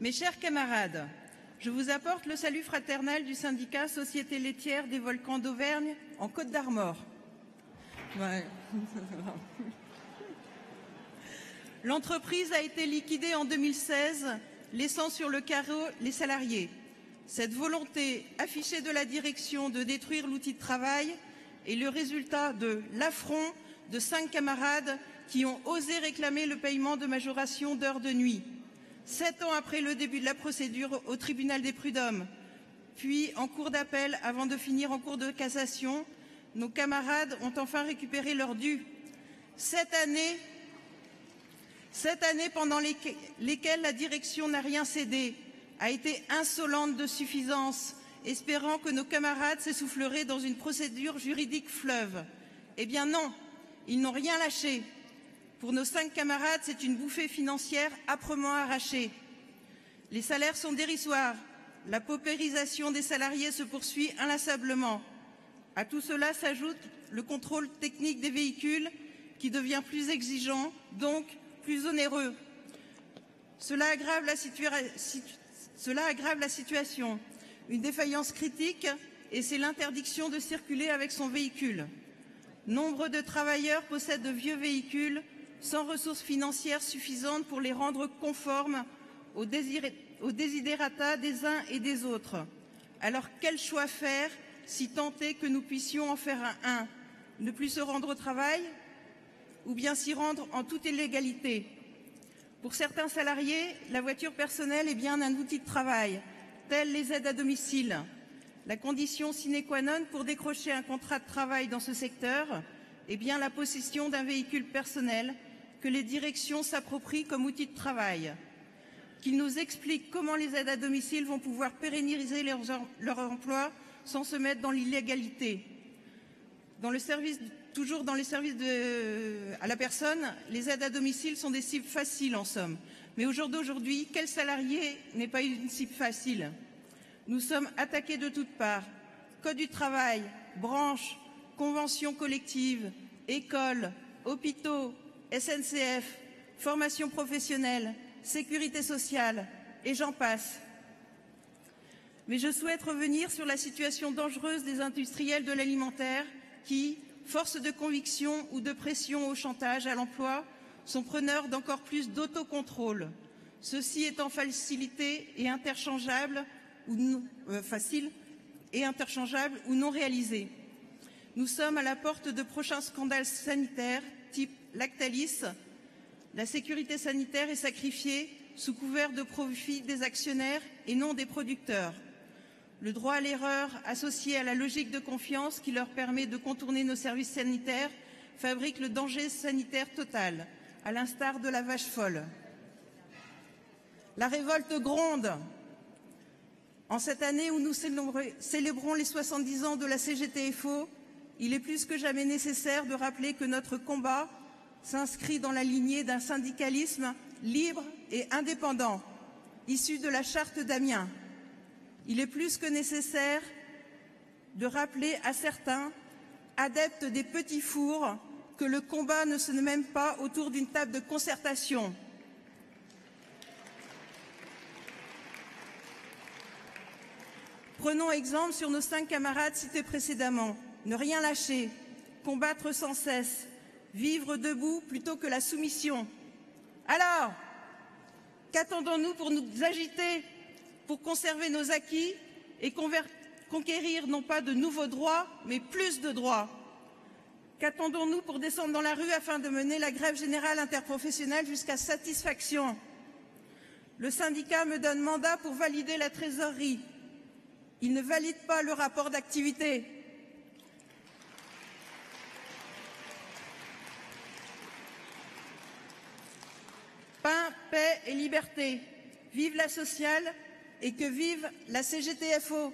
Mes chers camarades, je vous apporte le salut fraternel du syndicat Société laitière des volcans d'Auvergne en Côte d'Armor. L'entreprise a été liquidée en 2016, laissant sur le carreau les salariés. Cette volonté affichée de la direction de détruire l'outil de travail est le résultat de l'affront de cinq camarades qui ont osé réclamer le paiement de majoration d'heures de nuit. Sept ans après le début de la procédure au tribunal des prud'hommes, puis en cours d'appel avant de finir en cours de cassation, nos camarades ont enfin récupéré leur dû. Cette année, cette année pendant lesquelles la direction n'a rien cédé, a été insolente de suffisance, espérant que nos camarades s'essouffleraient dans une procédure juridique fleuve. Eh bien non, ils n'ont rien lâché. Pour nos cinq camarades, c'est une bouffée financière âprement arrachée. Les salaires sont dérisoires. La paupérisation des salariés se poursuit inlassablement. À tout cela s'ajoute le contrôle technique des véhicules qui devient plus exigeant, donc plus onéreux. Cela aggrave la, cela aggrave la situation. Une défaillance critique et c'est l'interdiction de circuler avec son véhicule. Nombre de travailleurs possèdent de vieux véhicules sans ressources financières suffisantes pour les rendre conformes aux, désidérata des uns et des autres. Alors quel choix faire si tant est que nous puissions en faire un, un Ne plus se rendre au travail ou bien s'y rendre en toute illégalité? Pour certains salariés, la voiture personnelle est bien un outil de travail, tel les aides à domicile. La condition sine qua non pour décrocher un contrat de travail dans ce secteur est bien la possession d'un véhicule personnel que les directions s'approprient comme outil de travail. Qu'ils nous expliquent comment les aides à domicile vont pouvoir pérenniser leur, emploi sans se mettre dans l'illégalité. Dans le service, toujours dans les services à la personne, les aides à domicile sont des cibles faciles en somme. Mais au jour d'aujourd'hui, quel salarié n'est pas une cible facile? Nous sommes attaqués de toutes parts. Code du travail, branches, conventions collectives, écoles, hôpitaux, SNCF, formation professionnelle, sécurité sociale, et j'en passe. Mais je souhaite revenir sur la situation dangereuse des industriels de l'alimentaire qui, force de conviction ou de pression au chantage à l'emploi, sont preneurs d'encore plus d'autocontrôle, ceci étant facilité et interchangeable ou non, euh, facile et interchangeable ou non réalisé. Nous sommes à la porte de prochains scandales sanitaires type Lactalis, la sécurité sanitaire est sacrifiée sous couvert de profit des actionnaires et non des producteurs. Le droit à l'erreur, associé à la logique de confiance qui leur permet de contourner nos services sanitaires, fabrique le danger sanitaire total, à l'instar de la vache folle. La révolte gronde. En cette année où nous célébrons les 70 ans de la CGTFO, il est plus que jamais nécessaire de rappeler que notre combat s'inscrit dans la lignée d'un syndicalisme libre et indépendant, issu de la charte d'Amiens. Il est plus que nécessaire de rappeler à certains, adeptes des petits fours, que le combat ne se mène pas autour d'une table de concertation. Prenons exemple sur nos cinq camarades cités précédemment. Ne rien lâcher, combattre sans cesse, Vivre debout plutôt que la soumission. Alors, qu'attendons-nous pour nous agiter, pour conserver nos acquis et conquérir non pas de nouveaux droits, mais plus de droits? Qu'attendons-nous pour descendre dans la rue afin de mener la grève générale interprofessionnelle jusqu'à satisfaction? Le syndicat me donne mandat pour valider la trésorerie. Il ne valide pas le rapport d'activité. Paix et liberté. Vive la sociale et que vive la CGTFO.